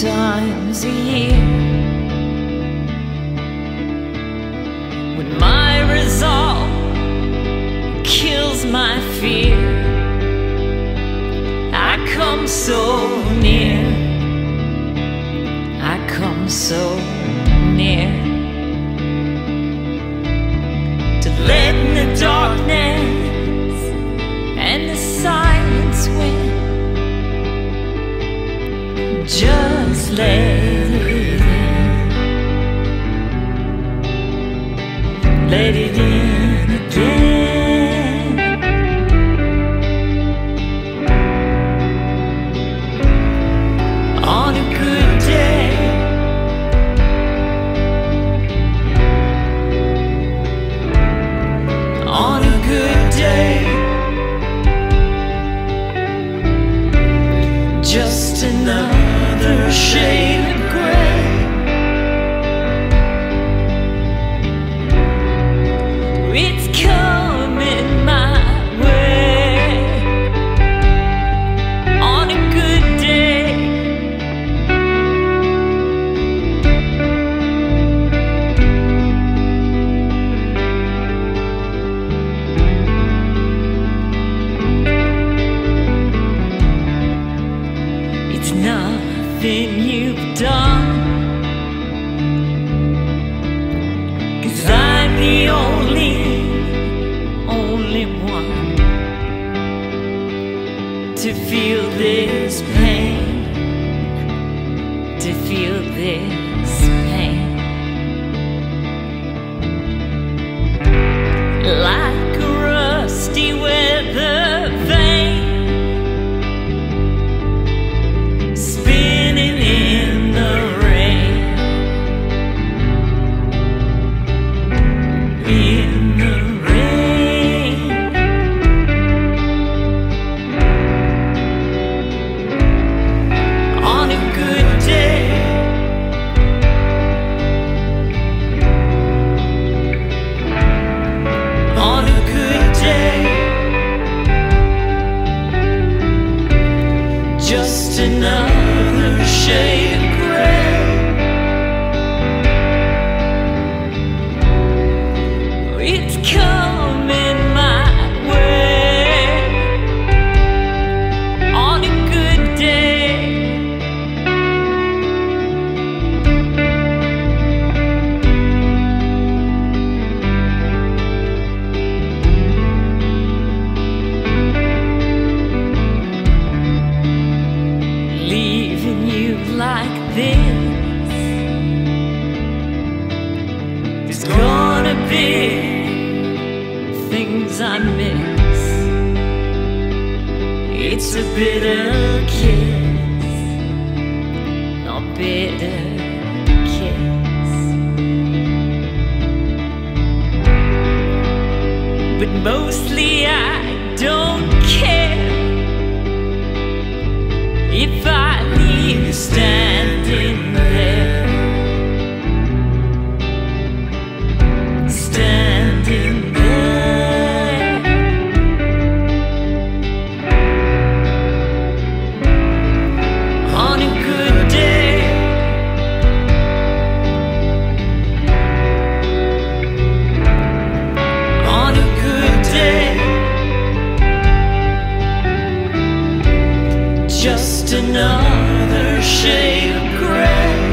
times a year when my resolve kills my fear. I come so near, I come so Just let it It's nothing you've done. Cause I'm the only, only one to feel this pain, another shade things I miss. It's a bitter kiss, a bitter kiss. But mostly I don't care if I leave you standing. another shade of gray.